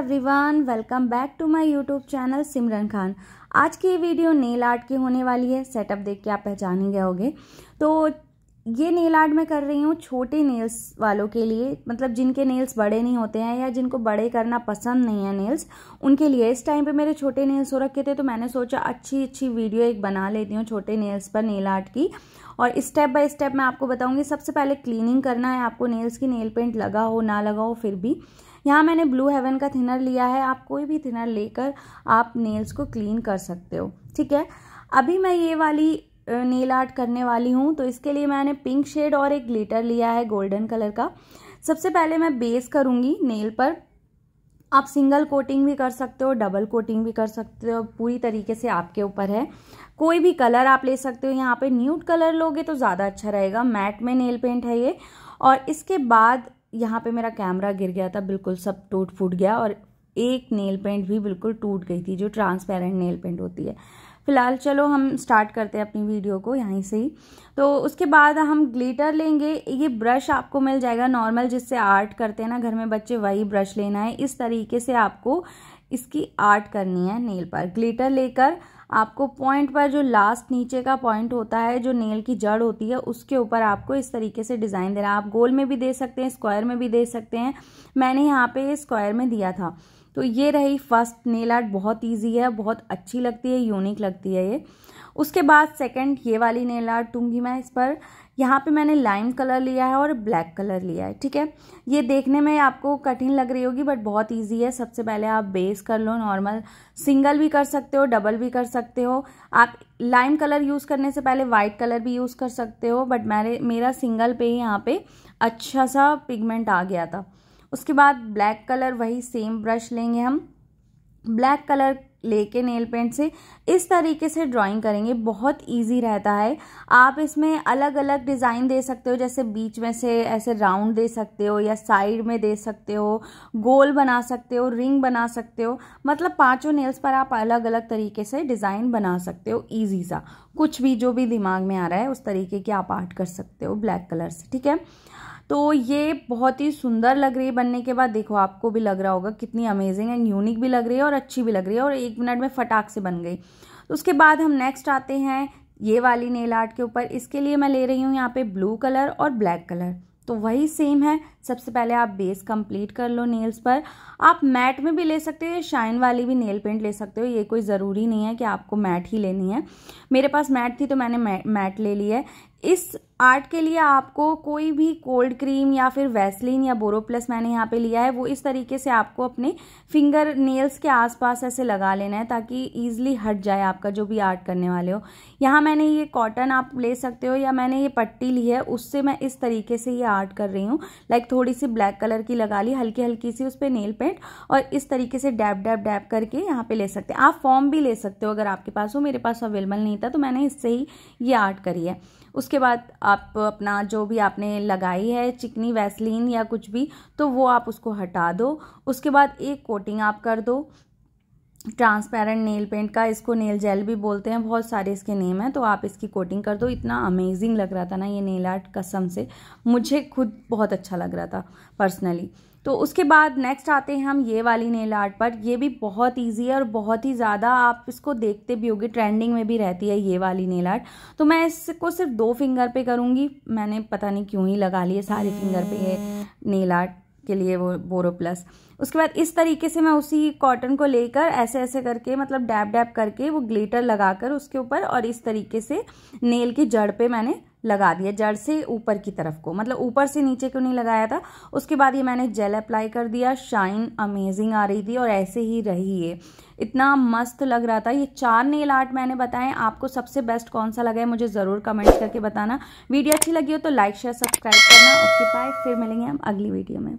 Everyone welcome back to my YouTube channel Simran Khan आज की video nail art की होने वाली है। सेटअप देख के आप पहचान ही गए होगे। तो ये नेल आर्ट मैं कर रही हूँ छोटे नेल्स वालों के लिए। मतलब जिनके नेल्स बड़े नहीं होते हैं या जिनको बड़े करना पसंद नहीं है नेल्स उनके लिए। इस टाइम पे मेरे छोटे नेल्स हो रखे थे तो मैंने सोचा अच्छी अच्छी वीडियो एक बना लेती हूँ छोटे नेल्स पर नेल आर्ट की। और स्टेप बाय स्टेप मैं आपको बताऊँगी, सबसे पहले क्लीनिंग करना है, आपको नेल्स की नेल पेंट लगा हो ना लगा हो फिर भी। यहाँ मैंने ब्लू हेवन का थिनर लिया है, आप कोई भी थिनर लेकर आप नेल्स को क्लीन कर सकते हो, ठीक है? अभी मैं ये वाली नेल आर्ट करने वाली हूँ तो इसके लिए मैंने पिंक शेड और एक ग्लिटर लिया है गोल्डन कलर का। सबसे पहले मैं बेस करूँगी नेल पर। आप सिंगल कोटिंग भी कर सकते हो डबल कोटिंग भी कर सकते हो, पूरी तरीके से आपके ऊपर है। कोई भी कलर आप ले सकते हो, यहाँ पे न्यूट कलर लोगे तो ज़्यादा अच्छा रहेगा। मैट में नेल पेंट है ये। और इसके बाद यहाँ पे मेरा कैमरा गिर गया था, बिल्कुल सब टूट फूट गया और एक नेल पेंट भी बिल्कुल टूट गई थी, जो ट्रांसपेरेंट नेल पेंट होती है। फ़िलहाल चलो हम स्टार्ट करते हैं अपनी वीडियो को यहीं से ही। तो उसके बाद हम ग्लिटर लेंगे। ये ब्रश आपको मिल जाएगा नॉर्मल जिससे आर्ट करते हैं ना, घर में बच्चे वही ब्रश लेना है। इस तरीके से आपको इसकी आर्ट करनी है नेल पर। ग्लिटर लेकर आपको पॉइंट पर जो लास्ट नीचे का पॉइंट होता है, जो नेल की जड़ होती है, उसके ऊपर आपको इस तरीके से डिज़ाइन देना आप गोल में भी दे सकते हैं स्क्वायर में भी दे सकते हैं। मैंने यहाँ पे स्क्वायर में दिया था। तो ये रही फ़र्स्ट नेल आर्ट बहुत ईजी है, बहुत अच्छी लगती है यूनिक लगती है ये। उसके बाद सेकंड ये वाली नेल आर्ट दूँगी मैं इस पर। यहाँ पे मैंने लाइम कलर लिया है और ब्लैक कलर लिया है, ठीक है? ये देखने में आपको कठिन लग रही होगी बट बहुत इजी है। सबसे पहले आप बेस कर लो नॉर्मल सिंगल भी कर सकते हो डबल भी कर सकते हो। आप लाइम कलर यूज़ करने से पहले वाइट कलर भी यूज़ कर सकते हो बट मेरे मेरा सिंगल पे ही यहाँ पे अच्छा सा पिगमेंट आ गया था। उसके बाद ब्लैक कलर वही सेम ब्रश लेंगे हम। ब्लैक कलर लेके नेल पेंट से इस तरीके से ड्राइंग करेंगे, बहुत इजी रहता है। आप इसमें अलग अलग डिज़ाइन दे सकते हो, जैसे बीच में से ऐसे राउंड दे सकते हो या साइड में दे सकते हो, गोल बना सकते हो रिंग बना सकते हो। मतलब पाँचों नेल्स पर आप अलग अलग तरीके से डिज़ाइन बना सकते हो ईजी सा। कुछ भी जो भी दिमाग में आ रहा है, उस तरीके की आप आर्ट कर सकते हो ब्लैक कलर से, ठीक है? तो ये बहुत ही सुंदर लग रही है बनने के बाद। देखो, आपको भी लग रहा होगा कितनी अमेजिंग एंड यूनिक भी लग रही है और अच्छी भी लग रही है और एक मिनट में फटाक से बन गई। तो उसके बाद हम नेक्स्ट आते हैं ये वाली नेल आर्ट के ऊपर। इसके लिए मैं ले रही हूँ यहाँ पे ब्लू कलर और ब्लैक कलर तो वही सेम है। सबसे पहले आप बेस कंप्लीट कर लो नेल्स पर। आप मैट में भी ले सकते हो या शाइन वाली भी नेल पेंट ले सकते हो। ये कोई ज़रूरी नहीं है कि आपको मैट ही लेनी है। मेरे पास मैट थी तो मैंने मैट ले ली है। इस आर्ट के लिए आपको कोई भी कोल्ड क्रीम या फिर वैसलिन या बोरो प्लस मैंने यहाँ पे लिया है, वो इस तरीके से आपको अपने फिंगर नेल्स के आसपास ऐसे लगा लेना है ताकि ईजिली हट जाए आपका जो भी आर्ट करने वाले हो। यहाँ मैंने ये कॉटन आप ले सकते हो या मैंने ये पट्टी ली है, उससे मैं इस तरीके से ये आर्ट कर रही हूँ। लाइक थोड़ी सी ब्लैक कलर की लगा ली, हल्की हल्की सी उस पर नेल पेंट और इस तरीके से डैप डैप डैप करके यहाँ पे ले सकते हैं। आप फॉर्म भी ले सकते हो अगर आपके पास हो, मेरे पास अवेलेबल नहीं था तो मैंने इससे ही ये आर्ट करी है। उसके बाद आप अपना जो भी आपने लगाई है, चिकनी वैसलीन या कुछ भी तो वो आप उसको हटा दो। उसके बाद एक कोटिंग आप कर दो। ट्रांसपेरेंट नेल पेंट का, इसको नेल जेल भी बोलते हैं, बहुत सारे इसके नेम हैं तो आप इसकी कोटिंग कर दो। इतना अमेजिंग लग रहा था ना ये नेल आर्ट कसम से। मुझे खुद बहुत अच्छा लग रहा था पर्सनली तो उसके बाद नेक्स्ट आते हैं हम ये वाली नेल आर्ट पर। ये भी बहुत इजी है और बहुत ही ज़्यादा आप इसको देखते भी होगे ट्रेंडिंग में भी रहती है ये वाली नेल आर्ट तो मैं इसको सिर्फ़ दो फिंगर पे करूँगी। मैंने पता नहीं क्यों ही लगा लिए सारे फिंगर पे ये नेल आर्ट के लिए वो बोरो प्लस उसके बाद इस तरीके से मैं उसी कॉटन को लेकर ऐसे ऐसे करके मतलब डैप डैप करके वो ग्लिटर लगाकर उसके ऊपर और इस तरीके से नेल की जड़ पे मैंने लगा दिया जड़ से ऊपर की तरफ़ को। मतलब ऊपर से नीचे क्यों नहीं लगाया था? उसके बाद ये मैंने जेल अप्लाई कर दिया। शाइन अमेजिंग आ रही थी और ऐसे ही रही है इतना मस्त लग रहा था। ये चार नेल आर्ट मैंने बताए। आपको सबसे बेस्ट कौन सा लगा है मुझे ज़रूर कमेंट करके बताना। वीडियो अच्छी लगी हो तो लाइक शेयर सब्सक्राइब करना। ओके बाय फिर मिलेंगे हम अगली वीडियो में।